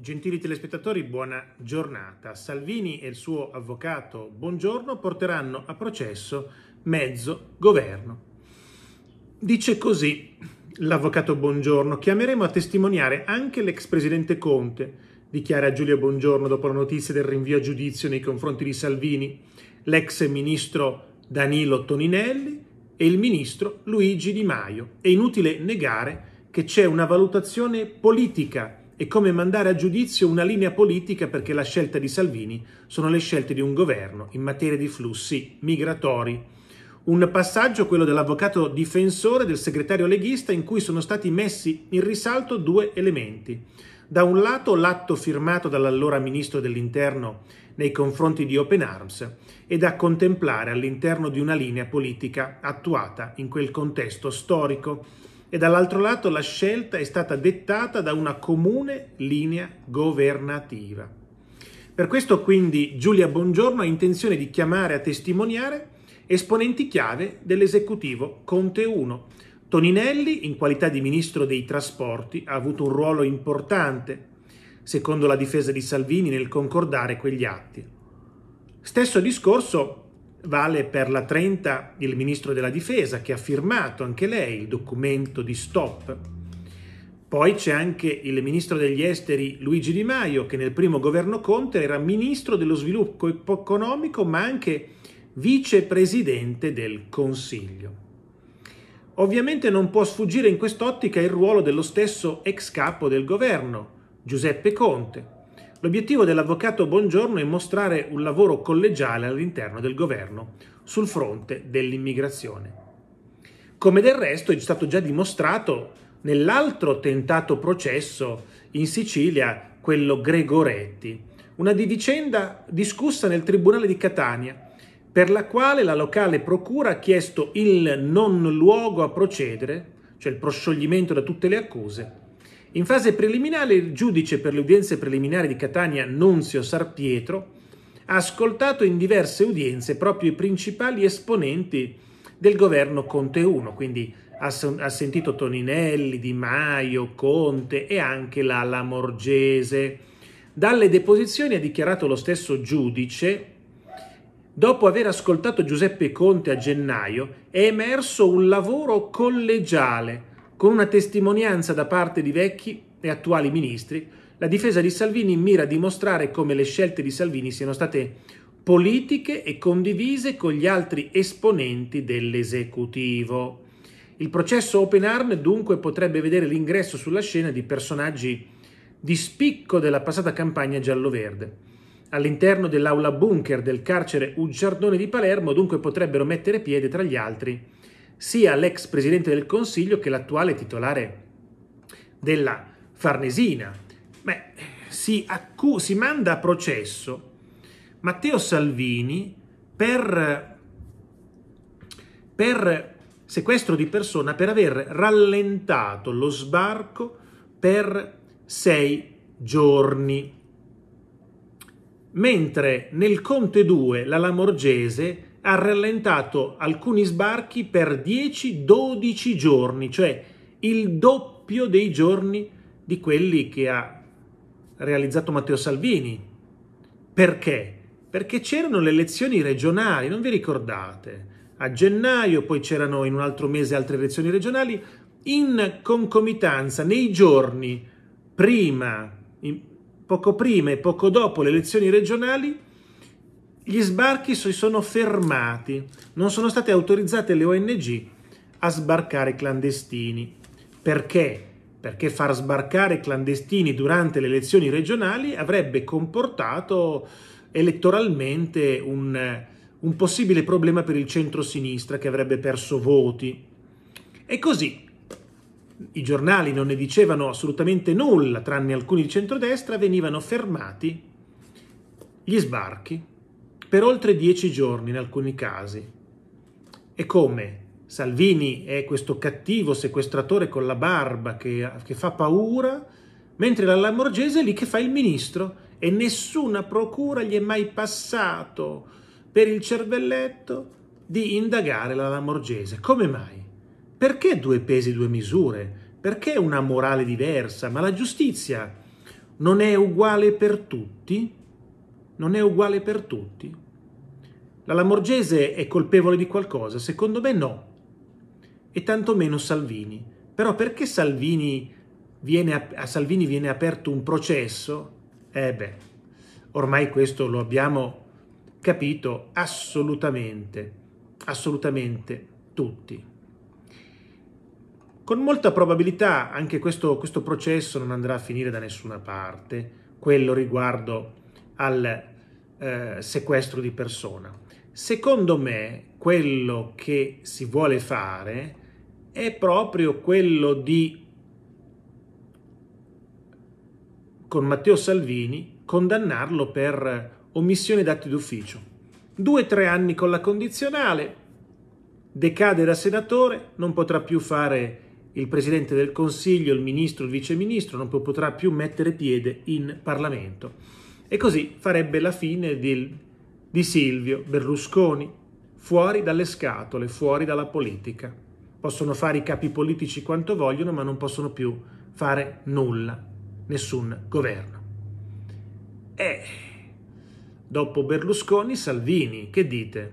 Gentili telespettatori, buona giornata. Salvini e il suo avvocato Buongiorno porteranno a processo mezzo governo. Dice così l'avvocato Buongiorno, chiameremo a testimoniare anche l'ex presidente Conte, dichiara Giulia Buongiorno dopo la notizia del rinvio a giudizio nei confronti di Salvini, l'ex ministro Danilo Toninelli e il ministro Luigi Di Maio. È inutile negare che c'è una valutazione politica è come mandare a giudizio una linea politica perché la scelta di Salvini sono le scelte di un governo in materia di flussi migratori. Un passaggio, quello dell'avvocato difensore del segretario leghista, in cui sono stati messi in risalto due elementi. Da un lato l'atto firmato dall'allora ministro dell'Interno nei confronti di Open Arms e da contemplare all'interno di una linea politica attuata in quel contesto storico e dall'altro lato la scelta è stata dettata da una comune linea governativa. Per questo quindi Giulia Bongiorno ha intenzione di chiamare a testimoniare esponenti chiave dell'esecutivo Conte 1. Toninelli, in qualità di ministro dei trasporti, ha avuto un ruolo importante, secondo la difesa di Salvini, nel concordare quegli atti. Stesso discorso vale per la 30 il ministro della difesa che ha firmato anche lei il documento di stop. Poi c'è anche il ministro degli esteri Luigi Di Maio che nel primo governo Conte era ministro dello sviluppo economico ma anche vicepresidente del Consiglio. Ovviamente non può sfuggire in quest'ottica il ruolo dello stesso ex capo del governo, Giuseppe Conte, L'obiettivo dell'avvocato Bongiorno è mostrare un lavoro collegiale all'interno del governo sul fronte dell'immigrazione. Come del resto è stato già dimostrato nell'altro tentato processo in Sicilia, quello Gregoretti, una di vicenda discussa nel Tribunale di Catania, per la quale la locale procura ha chiesto il non luogo a procedere, cioè il proscioglimento da tutte le accuse, in fase preliminare il giudice per le udienze preliminari di Catania, Nunzio Sarpietro, ha ascoltato in diverse udienze proprio i principali esponenti del governo Conte 1, quindi ha, sentito Toninelli, Di Maio, Conte e anche la Lamorgese. Dalle deposizioni ha dichiarato lo stesso giudice, dopo aver ascoltato Giuseppe Conte a gennaio, è emerso un lavoro collegiale con una testimonianza da parte di vecchi e attuali ministri, la difesa di Salvini mira a dimostrare come le scelte di Salvini siano state politiche e condivise con gli altri esponenti dell'esecutivo. Il processo Open Arm dunque potrebbe vedere l'ingresso sulla scena di personaggi di spicco della passata campagna giallo-verde. All'interno dell'aula bunker del carcere Uggiardone di Palermo dunque potrebbero mettere piede tra gli altri sia l'ex presidente del Consiglio che l'attuale titolare della Farnesina. Beh, si, accu- si manda a processo Matteo Salvini per, per sequestro di persona per aver rallentato lo sbarco per sei giorni. Mentre nel Conte 2 la Lamorgese ha rallentato alcuni sbarchi per 10-12 giorni, cioè il doppio dei giorni di quelli che ha realizzato Matteo Salvini. Perché? Perché c'erano le elezioni regionali, non vi ricordate? A gennaio, poi c'erano in un altro mese altre elezioni regionali, in concomitanza nei giorni prima, poco prima e poco dopo le elezioni regionali, gli sbarchi si sono fermati, non sono state autorizzate le ONG a sbarcare clandestini. Perché? Perché far sbarcare clandestini durante le elezioni regionali avrebbe comportato elettoralmente un, un possibile problema per il centro-sinistra che avrebbe perso voti. E così i giornali non ne dicevano assolutamente nulla, tranne alcuni di centrodestra, venivano fermati gli sbarchi per oltre dieci giorni in alcuni casi. E come? Salvini è questo cattivo sequestratore con la barba che, che fa paura, mentre la Lamorgese è lì che fa il ministro e nessuna procura gli è mai passato per il cervelletto di indagare la Lamorgese. Come mai? Perché due pesi, due misure? Perché una morale diversa? Ma la giustizia non è uguale per tutti? Non è uguale per tutti? La Lamorgese è colpevole di qualcosa? Secondo me no. E tantomeno Salvini. Però perché Salvini viene, a Salvini viene aperto un processo? Eh beh, ormai questo lo abbiamo capito assolutamente, assolutamente tutti. Con molta probabilità anche questo, questo processo non andrà a finire da nessuna parte, quello riguardo al eh, sequestro di persona. Secondo me quello che si vuole fare è proprio quello di, con Matteo Salvini, condannarlo per omissione d'atti d'ufficio. Due o tre anni con la condizionale, decade da senatore, non potrà più fare il Presidente del Consiglio, il Ministro, il Viceministro, non potrà più mettere piede in Parlamento. E così farebbe la fine di, di Silvio Berlusconi, fuori dalle scatole, fuori dalla politica. Possono fare i capi politici quanto vogliono, ma non possono più fare nulla, nessun governo. E dopo Berlusconi, Salvini, che dite?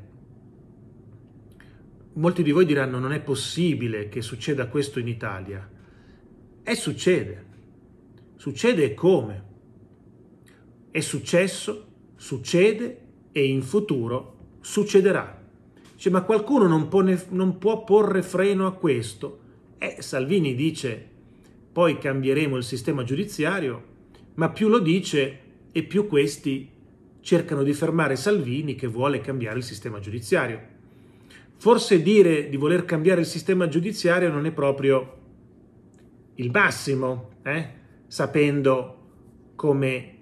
Molti di voi diranno non è possibile che succeda questo in Italia. E succede. Succede come? È successo, succede e in futuro succederà. Dice, ma qualcuno non, pone, non può porre freno a questo? E Salvini dice, poi cambieremo il sistema giudiziario, ma più lo dice e più questi cercano di fermare Salvini che vuole cambiare il sistema giudiziario. Forse dire di voler cambiare il sistema giudiziario non è proprio il massimo, eh? sapendo come,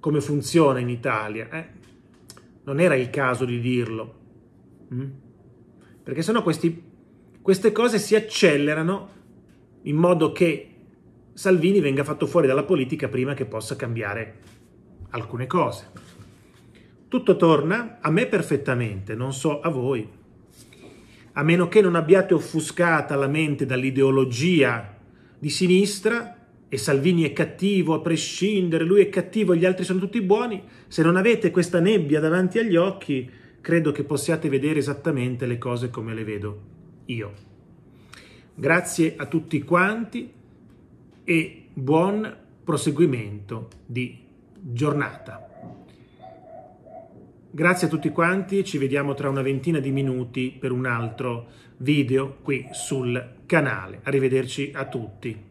come, funziona in Italia. Eh? Non era il caso di dirlo, mm? perché sennò questi, queste cose si accelerano in modo che Salvini venga fatto fuori dalla politica prima che possa cambiare alcune cose. Tutto torna a me perfettamente, non so a voi a meno che non abbiate offuscata la mente dall'ideologia di sinistra, e Salvini è cattivo a prescindere, lui è cattivo e gli altri sono tutti buoni, se non avete questa nebbia davanti agli occhi, credo che possiate vedere esattamente le cose come le vedo io. Grazie a tutti quanti e buon proseguimento di giornata. Grazie a tutti quanti, ci vediamo tra una ventina di minuti per un altro video qui sul canale. Arrivederci a tutti.